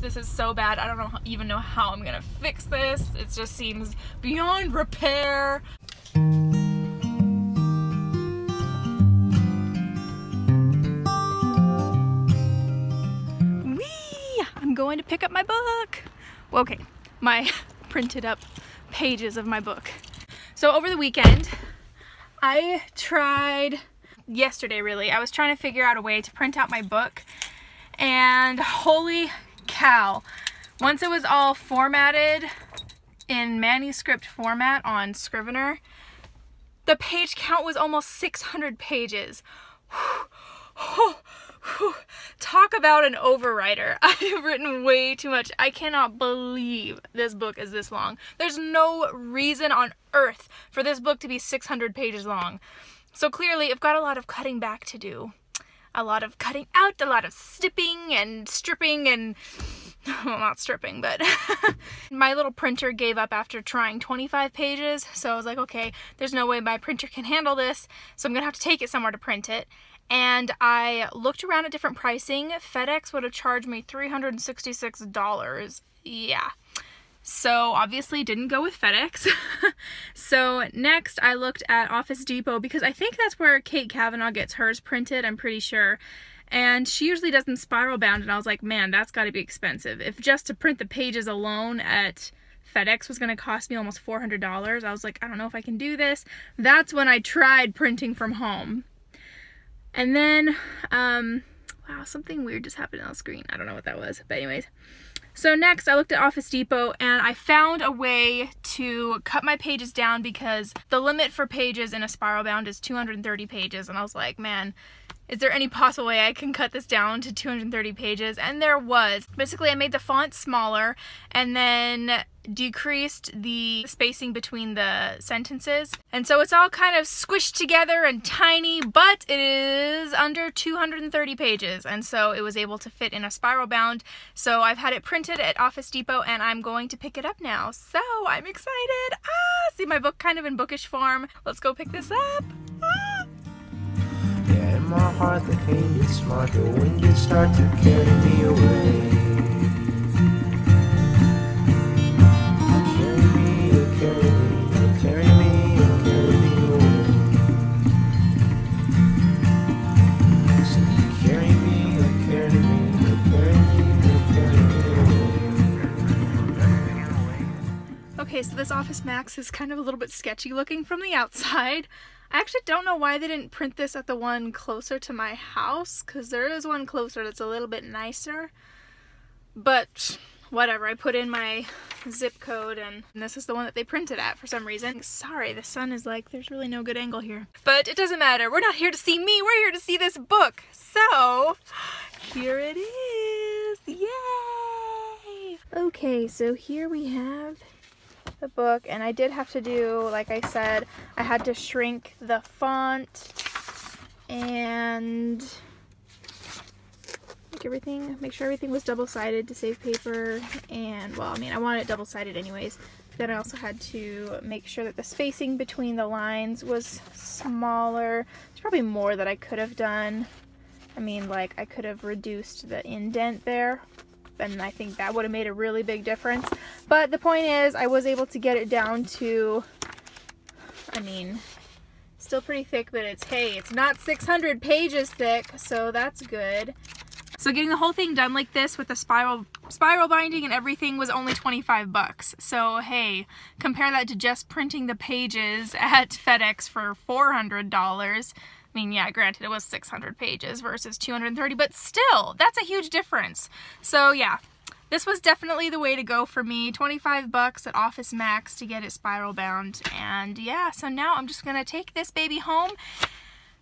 This is so bad. I don't know, even know how I'm gonna fix this. It just seems beyond repair. Whee! I'm going to pick up my book. Okay, my printed up pages of my book. So over the weekend, I tried, yesterday really, I was trying to figure out a way to print out my book and holy cow. Once it was all formatted in manuscript format on Scrivener, the page count was almost 600 pages. Talk about an overwriter. I have written way too much. I cannot believe this book is this long. There's no reason on earth for this book to be 600 pages long. So clearly I've got a lot of cutting back to do a lot of cutting out, a lot of snipping and stripping and well, not stripping, but my little printer gave up after trying 25 pages. So I was like, okay, there's no way my printer can handle this. So I'm gonna have to take it somewhere to print it. And I looked around at different pricing. FedEx would have charged me $366. Yeah. So obviously didn't go with FedEx. so next I looked at Office Depot because I think that's where Kate Kavanaugh gets hers printed, I'm pretty sure. And she usually does them spiral bound and I was like, man, that's gotta be expensive. If just to print the pages alone at FedEx was gonna cost me almost $400, I was like, I don't know if I can do this. That's when I tried printing from home. And then, um, wow, something weird just happened on the screen. I don't know what that was, but anyways. So next I looked at Office Depot and I found a way to cut my pages down because the limit for pages in a spiral bound is 230 pages and I was like, man, is there any possible way I can cut this down to 230 pages? And there was. Basically, I made the font smaller and then decreased the spacing between the sentences. And so it's all kind of squished together and tiny, but it is under 230 pages. And so it was able to fit in a spiral bound. So I've had it printed at Office Depot and I'm going to pick it up now. So I'm excited. Ah, see my book kind of in bookish form. Let's go pick this up. Ah my heart the pain gets smart The wind gets start to carry me away. Okay, so this Office Max is kind of a little bit sketchy looking from the outside. I actually don't know why they didn't print this at the one closer to my house because there is one closer that's a little bit nicer. But whatever, I put in my zip code and this is the one that they printed at for some reason. Sorry, the sun is like, there's really no good angle here. But it doesn't matter. We're not here to see me. We're here to see this book. So here it is. Yay! Okay, so here we have the book and I did have to do like I said I had to shrink the font and make everything make sure everything was double-sided to save paper and well I mean I wanted it double-sided anyways. Then I also had to make sure that the spacing between the lines was smaller. There's probably more that I could have done. I mean like I could have reduced the indent there and I think that would have made a really big difference. But the point is, I was able to get it down to, I mean, still pretty thick, but it's, hey, it's not 600 pages thick, so that's good. So getting the whole thing done like this with the spiral spiral binding and everything was only 25 bucks. So hey, compare that to just printing the pages at FedEx for $400. I mean, yeah, granted it was 600 pages versus 230, but still, that's a huge difference. So yeah, this was definitely the way to go for me. 25 bucks at Office Max to get it spiral bound. And yeah, so now I'm just gonna take this baby home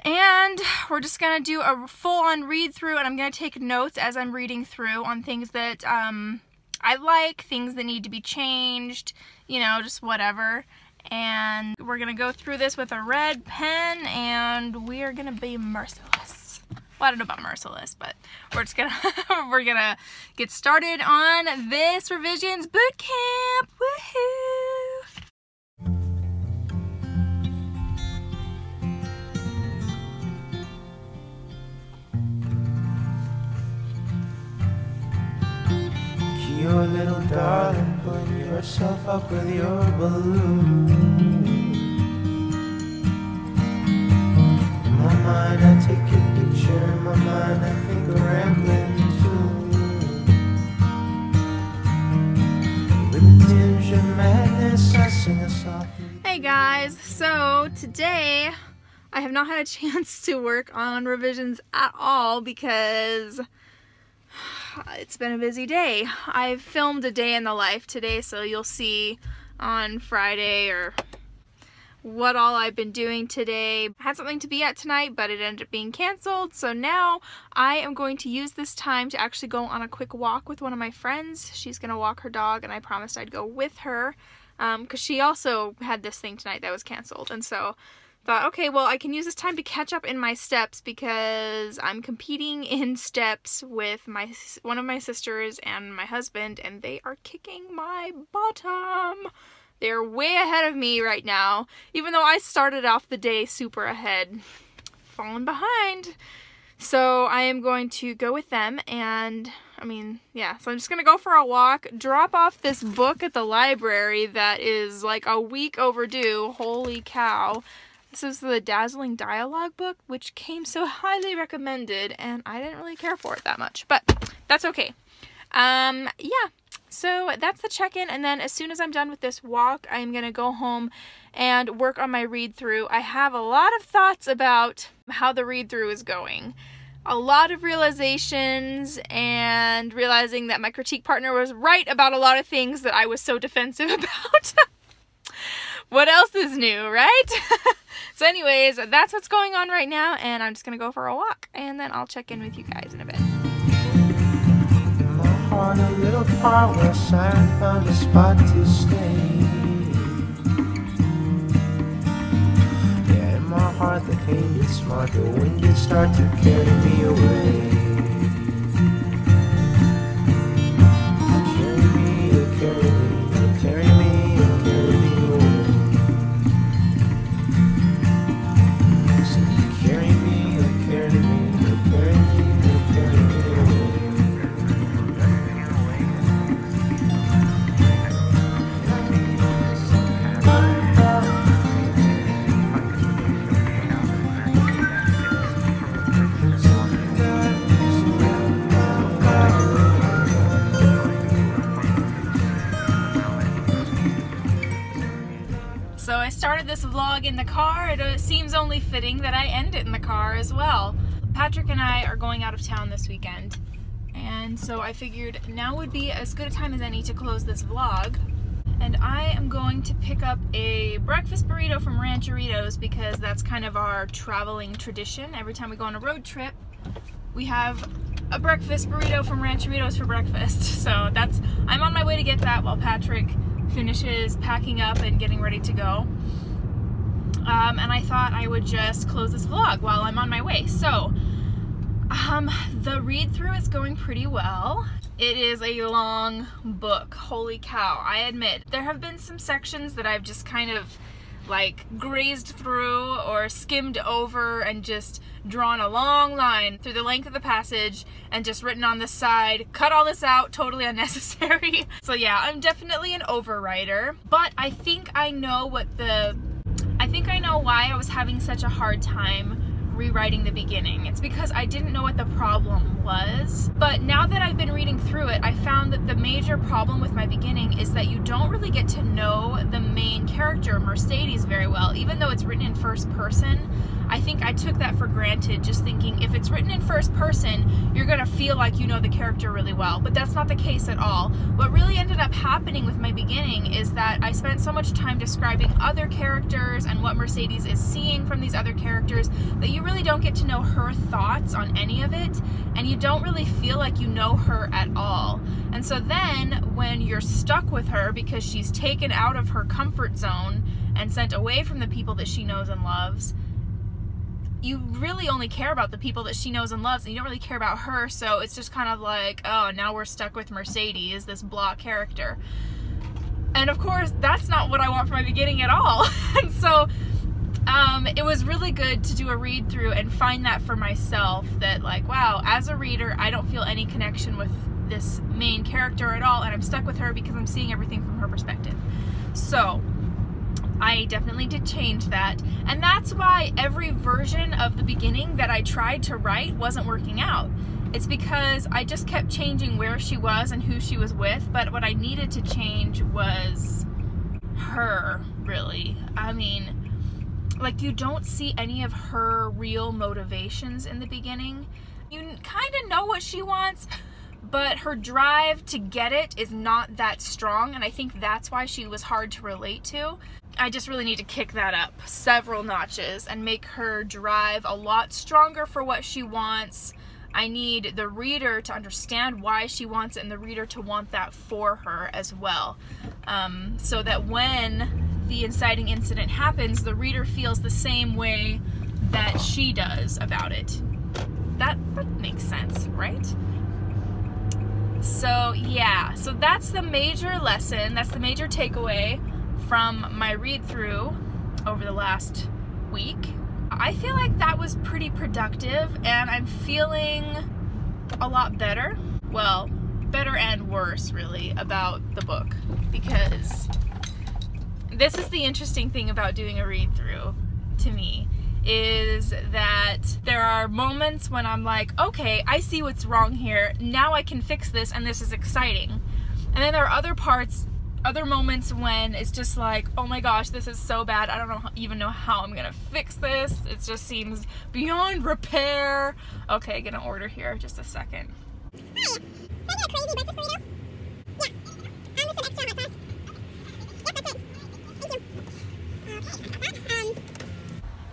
and we're just gonna do a full-on read through and I'm gonna take notes as I'm reading through on things that um, I like, things that need to be changed, you know, just whatever and we're gonna go through this with a red pen and we are gonna be merciless. Well I don't know about merciless but we're just gonna we're gonna get started on this revisions boot camp. Woohoo! Your little darling, putting yourself up with your balloon. Today I have not had a chance to work on revisions at all because it's been a busy day. I've filmed a day in the life today, so you'll see on Friday or what all I've been doing today. I had something to be at tonight, but it ended up being canceled. So now I am going to use this time to actually go on a quick walk with one of my friends. She's going to walk her dog, and I promised I'd go with her because um, she also had this thing tonight that was canceled. And so thought, okay, well, I can use this time to catch up in my steps because I'm competing in steps with my one of my sisters and my husband, and they are kicking my bottom. They're way ahead of me right now, even though I started off the day super ahead, falling behind. So I am going to go with them and I mean, yeah, so I'm just gonna go for a walk, drop off this book at the library that is like a week overdue. Holy cow. This is the Dazzling Dialogue book, which came so highly recommended, and I didn't really care for it that much, but that's okay. Um, yeah, so that's the check-in, and then as soon as I'm done with this walk, I'm gonna go home and work on my read-through. I have a lot of thoughts about how the read-through is going. A lot of realizations and realizing that my critique partner was right about a lot of things that I was so defensive about. what else is new, right? so anyways, that's what's going on right now, and I'm just gonna go for a walk, and then I'll check in with you guys in a bit. My a little part where found a spot to stay. Yeah, in my heart, the pain gets smart, the wind did start to carry me away. Vlog in the car. It uh, seems only fitting that I end it in the car as well. Patrick and I are going out of town this weekend. And so I figured now would be as good a time as any to close this vlog. And I am going to pick up a breakfast burrito from Rancheritos because that's kind of our traveling tradition. Every time we go on a road trip, we have a breakfast burrito from Rancheritos for breakfast. So that's I'm on my way to get that while Patrick finishes packing up and getting ready to go. Um, and I thought I would just close this vlog while I'm on my way. So, um, the read through is going pretty well. It is a long book. Holy cow. I admit, there have been some sections that I've just kind of like grazed through or skimmed over and just drawn a long line through the length of the passage and just written on the side, cut all this out, totally unnecessary. so yeah, I'm definitely an overwriter, but I think I know what the I think I know why I was having such a hard time rewriting the beginning. It's because I didn't know what the problem was. But now that I've been reading through it, I found that the major problem with my beginning is that you don't really get to know the main character, Mercedes, very well. Even though it's written in first person, I think I took that for granted, just thinking if it's written in first person, you're gonna feel like you know the character really well. But that's not the case at all. What really ended up happening with my beginning is that I spent so much time describing other characters and what Mercedes is seeing from these other characters that you really don't get to know her thoughts on any of it, and you don't really feel like you know her at all. And so then, when you're stuck with her because she's taken out of her comfort zone and sent away from the people that she knows and loves, you really only care about the people that she knows and loves, and you don't really care about her, so it's just kind of like, oh, now we're stuck with Mercedes, this blah character. And of course, that's not what I want for my beginning at all. and so, um, it was really good to do a read through and find that for myself that, like, wow, as a reader, I don't feel any connection with this main character at all, and I'm stuck with her because I'm seeing everything from her perspective. So, I definitely did change that. And that's why every version of the beginning that I tried to write wasn't working out. It's because I just kept changing where she was and who she was with, but what I needed to change was her, really. I mean, like, you don't see any of her real motivations in the beginning. You kind of know what she wants, but her drive to get it is not that strong, and I think that's why she was hard to relate to. I just really need to kick that up several notches and make her drive a lot stronger for what she wants. I need the reader to understand why she wants it and the reader to want that for her as well. Um, so that when the inciting incident happens, the reader feels the same way that she does about it. That, that makes sense, right? So, yeah, so that's the major lesson, that's the major takeaway from my read through over the last week. I feel like that was pretty productive and I'm feeling a lot better. Well, better and worse, really, about the book because this is the interesting thing about doing a read through to me is that there are moments when I'm like, okay, I see what's wrong here. Now I can fix this and this is exciting. And then there are other parts other moments when it's just like, oh my gosh, this is so bad. I don't know even know how I'm gonna fix this. It just seems beyond repair. Okay, gonna order here. Just a second. Hi, can I get a crazy breakfast burrito? Yeah. Um, with some extra hot sauce. Yep, that's it. Thank you. Okay. Um,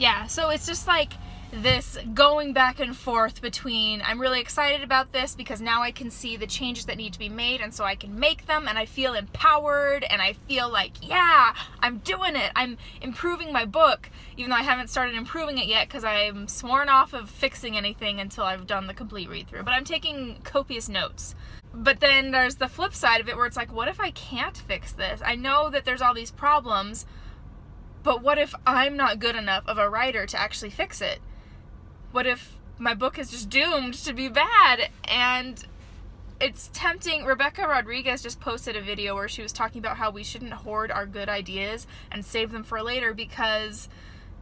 Yeah, so it's just like this going back and forth between I'm really excited about this because now I can see the changes that need to be made and so I can make them and I feel empowered and I feel like, yeah, I'm doing it. I'm improving my book, even though I haven't started improving it yet because I'm sworn off of fixing anything until I've done the complete read through. But I'm taking copious notes. But then there's the flip side of it where it's like, what if I can't fix this? I know that there's all these problems, but what if I'm not good enough of a writer to actually fix it? What if my book is just doomed to be bad? And it's tempting. Rebecca Rodriguez just posted a video where she was talking about how we shouldn't hoard our good ideas and save them for later because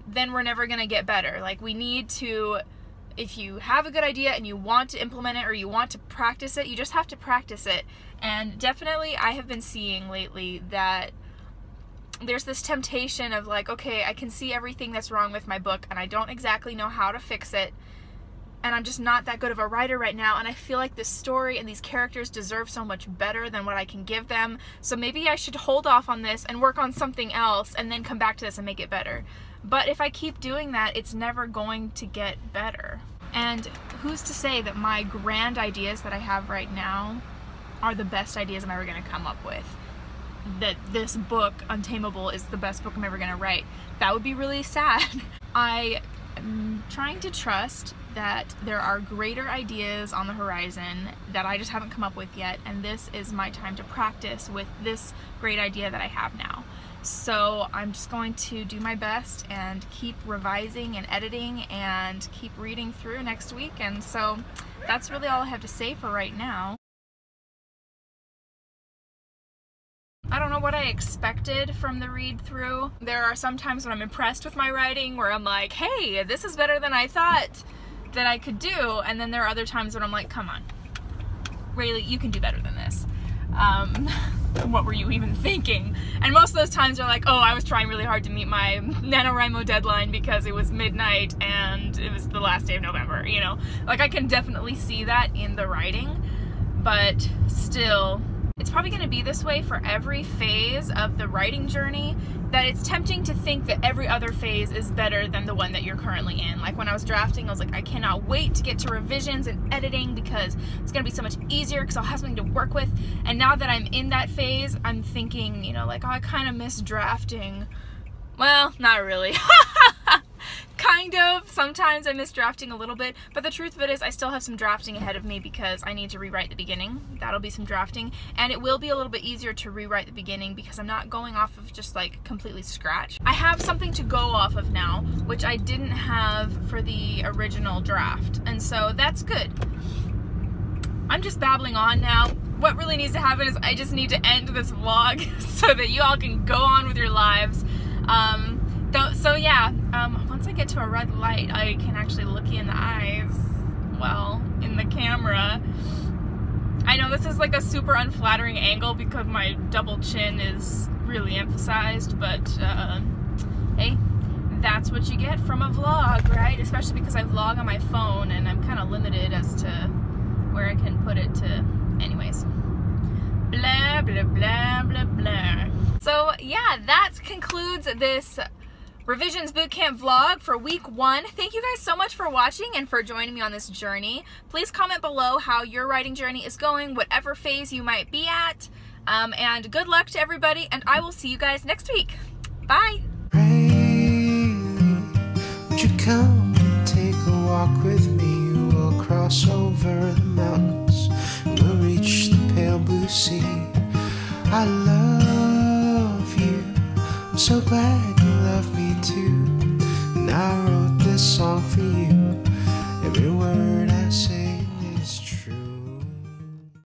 then we're never going to get better. Like, we need to, if you have a good idea and you want to implement it or you want to practice it, you just have to practice it. And definitely, I have been seeing lately that there's this temptation of like, okay, I can see everything that's wrong with my book and I don't exactly know how to fix it. And I'm just not that good of a writer right now. And I feel like this story and these characters deserve so much better than what I can give them. So maybe I should hold off on this and work on something else and then come back to this and make it better. But if I keep doing that, it's never going to get better. And who's to say that my grand ideas that I have right now are the best ideas I'm ever going to come up with? That this book, Untamable, is the best book I'm ever gonna write. That would be really sad. I am trying to trust that there are greater ideas on the horizon that I just haven't come up with yet, and this is my time to practice with this great idea that I have now. So I'm just going to do my best and keep revising and editing and keep reading through next week. And so that's really all I have to say for right now. I don't know what I expected from the read through. There are some times when I'm impressed with my writing where I'm like, hey, this is better than I thought that I could do. And then there are other times when I'm like, come on, Railee, you can do better than this. Um, what were you even thinking? And most of those times are like, oh, I was trying really hard to meet my NaNoWriMo deadline because it was midnight and it was the last day of November, you know? Like, I can definitely see that in the writing, but still, it's probably going to be this way for every phase of the writing journey that it's tempting to think that every other phase is better than the one that you're currently in. Like when I was drafting, I was like, I cannot wait to get to revisions and editing because it's going to be so much easier because I'll have something to work with. And now that I'm in that phase, I'm thinking, you know, like, oh, I kind of miss drafting. Well, not really. kind of. Sometimes I miss drafting a little bit, but the truth of it is I still have some drafting ahead of me because I need to rewrite the beginning. That'll be some drafting, and it will be a little bit easier to rewrite the beginning because I'm not going off of just like completely scratch. I have something to go off of now, which I didn't have for the original draft, and so that's good. I'm just babbling on now. What really needs to happen is I just need to end this vlog so that you all can go on with your lives. Um, th- so yeah, um, once I get to a red light, I can actually look you in the eyes. Well, in the camera. I know this is like a super unflattering angle because my double chin is really emphasized, but uh, hey, that's what you get from a vlog, right? Especially because I vlog on my phone and I'm kind of limited as to where I can put it to. Anyways. Blah, blah, blah, blah, blah. So, yeah, that concludes this Revisions Bootcamp vlog for week one. Thank you guys so much for watching and for joining me on this journey. Please comment below how your writing journey is going, whatever phase you might be at. Um, and good luck to everybody, and I will see you guys next week. Bye. Rain, would you come take a walk with me? We'll cross over the mountains we'll reach the pale blue sea. I love you. I'm so glad you love me and I wrote this song for you.